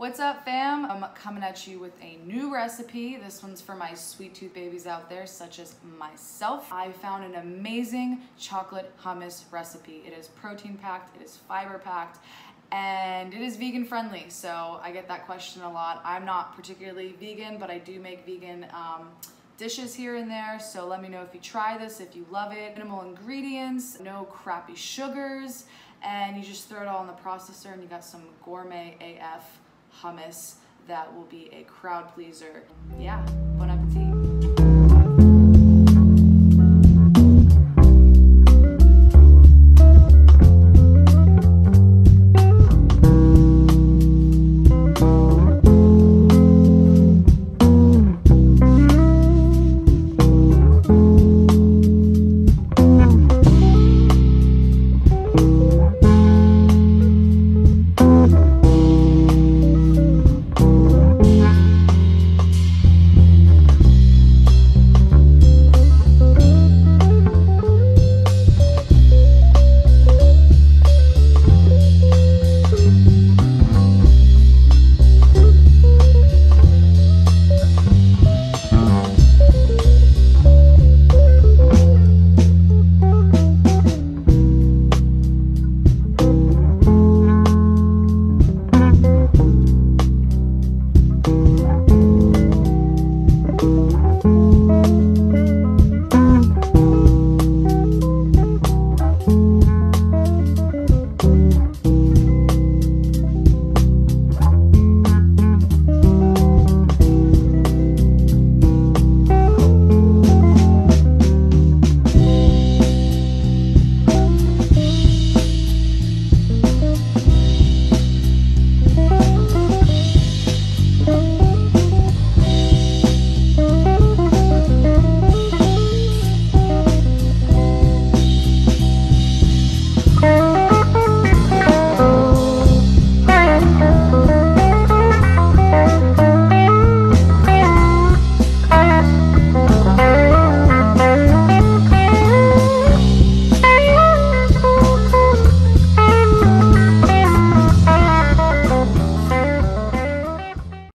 What's up fam? I'm coming at you with a new recipe. This one's for my sweet tooth babies out there, such as myself. I found an amazing chocolate hummus recipe. It is protein packed, it is fiber packed, and it is vegan friendly. So I get that question a lot. I'm not particularly vegan, but I do make vegan um, dishes here and there. So let me know if you try this, if you love it. Minimal ingredients, no crappy sugars, and you just throw it all in the processor and you got some gourmet AF hummus that will be a crowd pleaser. Yeah.